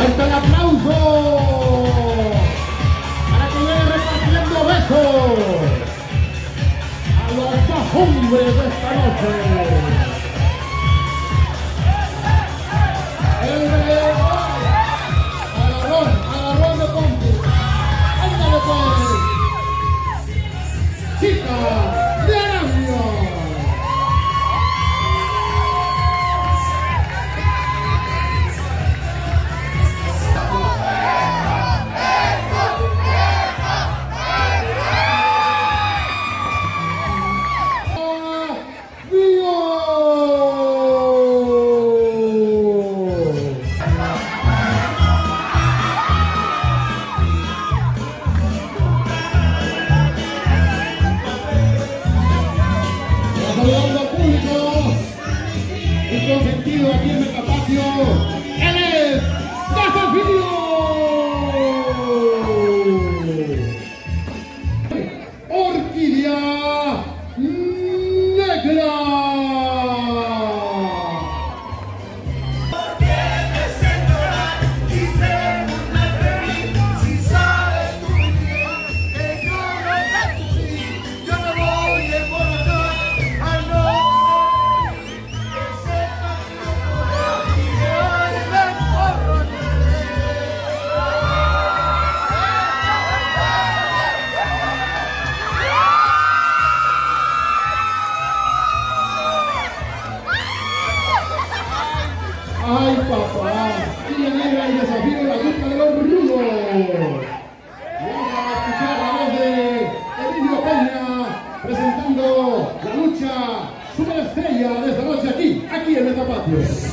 Fuerte el aplauso para que vaya repartiendo besos a los más hombres de esta noche.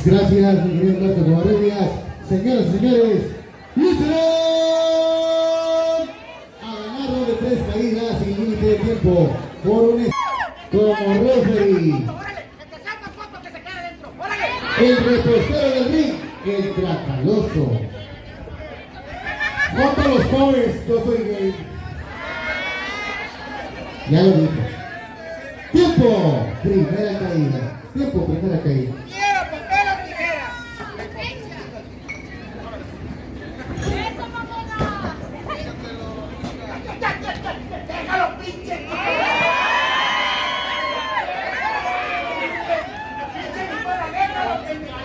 Gracias, mi querido Alberto Covarrubias. Señoras y señores, lucharán a ganarlo de tres caídas sin límite de tiempo por un como referee. El repostero del ring, el tracaloso. Contra los pobres, yo soy gay. Ya lo dijo. Tiempo, primera caída. Tiempo, primera caída. No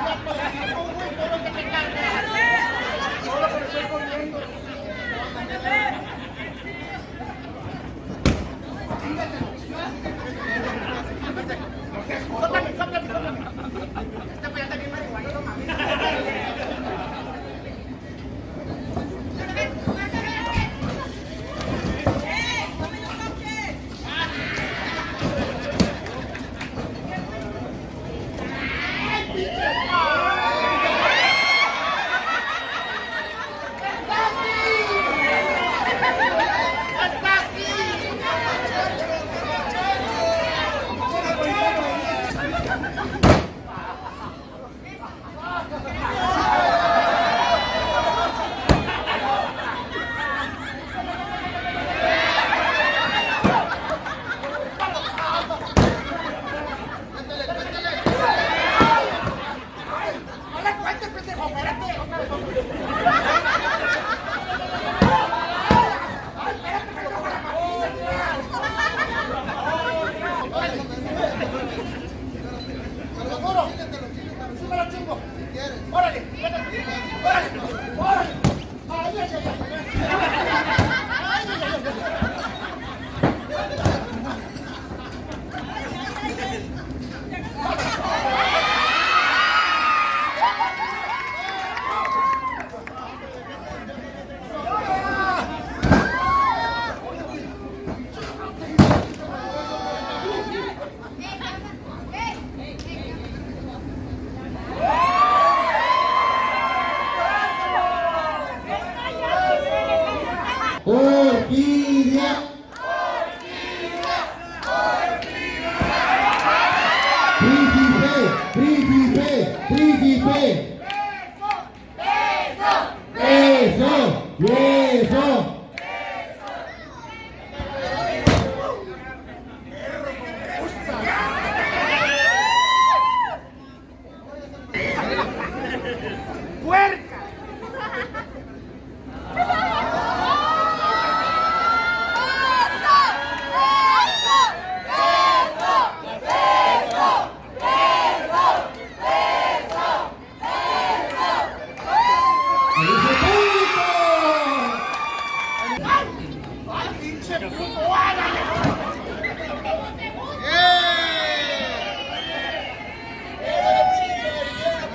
Orquídea. Príncipe, príncipe, príncipe. Beso, beso, beso. ¡Puerta!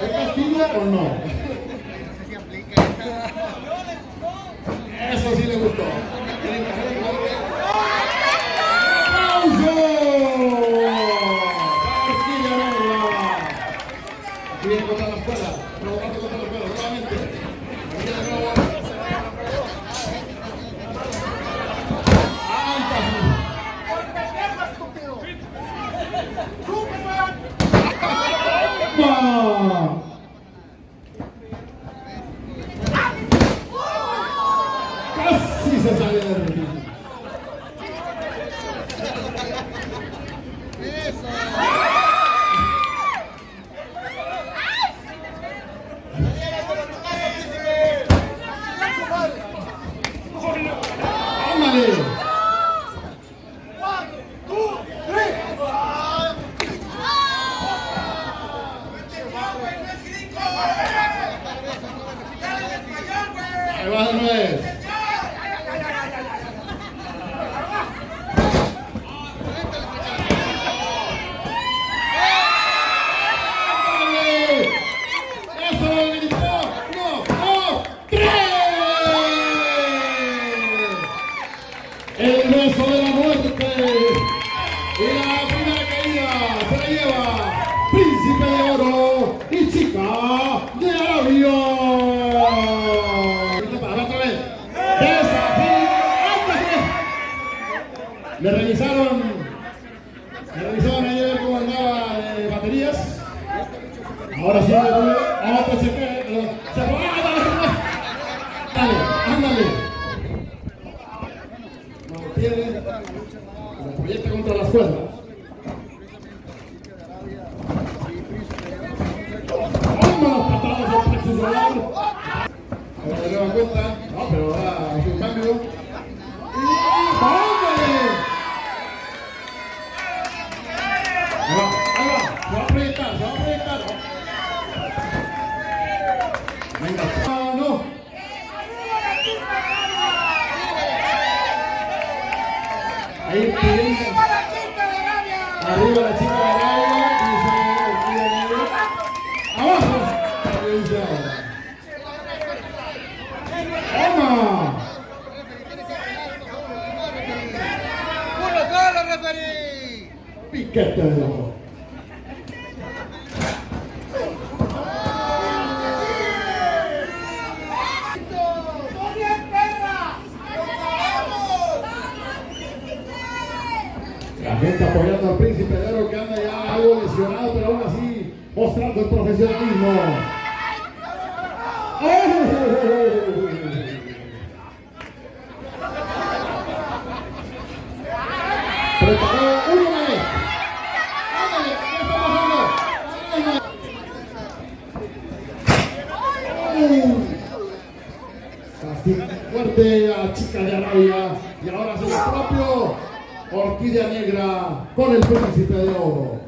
¿Es Castilla o no? El beso cuerdas. ¡Vámonos, patadas Plexus solar! Ahora de nueva cuenta. No, pero ahora hace un cambio. ¡Y ¡Vámonos! Ahí va, ahí va. Se va a proyectar, se va a proyectar. Venga. Ah, la chica de Arabia, dice Orquídea Negra. Abajo. Ahí dice ahora. ¡Toma! ¡Uno solo, referí! Piquete de oro. La gente apoyando al príncipe de oro que anda ya algo lesionado, pero aún así mostrando el profesionalismo. ¡Oh! Preparó uno más. ¡Ándale! ¿Qué está pasando? ¡Ay, Castigo fuerte a Chica de Arabia y ahora es el propio Orquídea Negra con el príncipe de oro.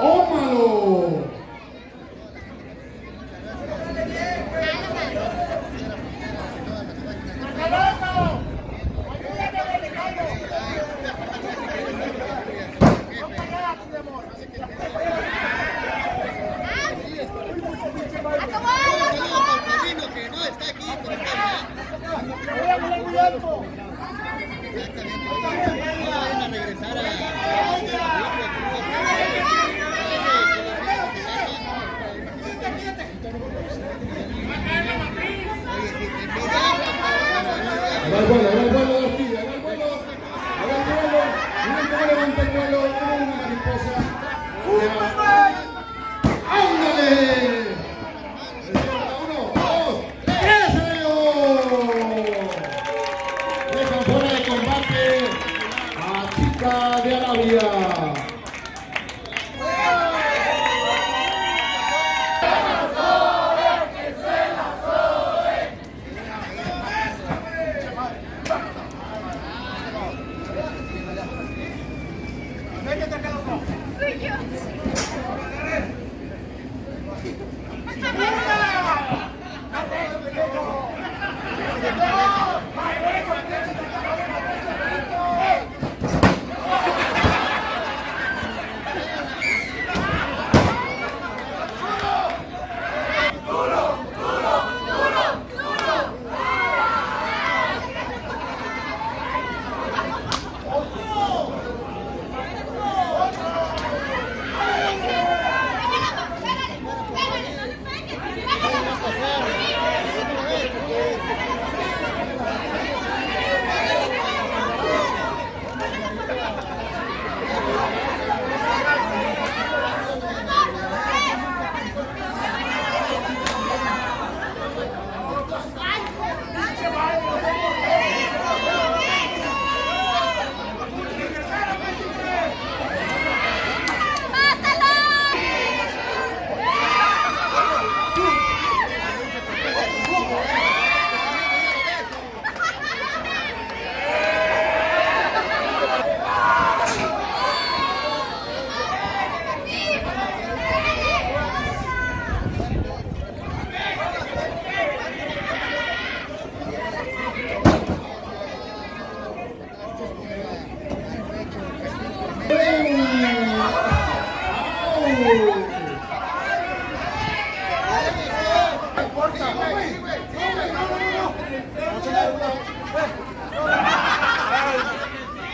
¡Ómalo! que no está aquí, pero Vayan a regresar a... Va el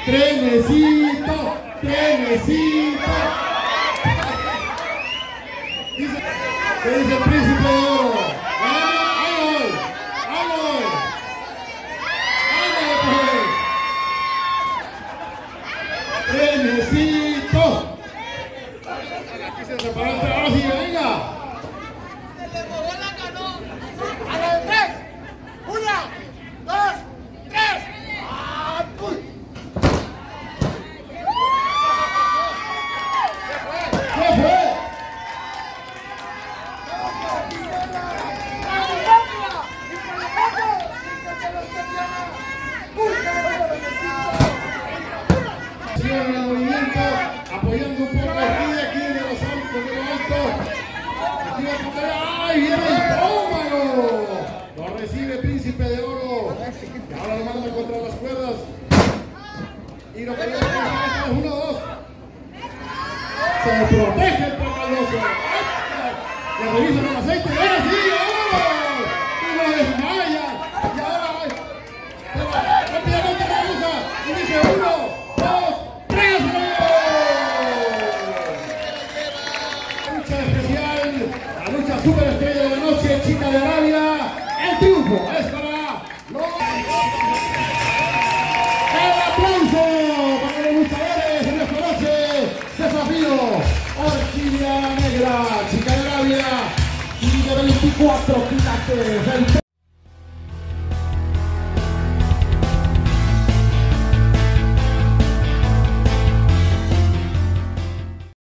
trenecito, trenecito. Dice, ¿qué dice el príncipe? se protege el papaloso. Le revisan el aceite, ahora sí, ¡oh! Y lo desmayan. Y ahora, rápidamente regresa. Y dice uno, dos, tres. Lucha especial, la lucha superestrella de la noche, chica de Arabia, el triunfo. de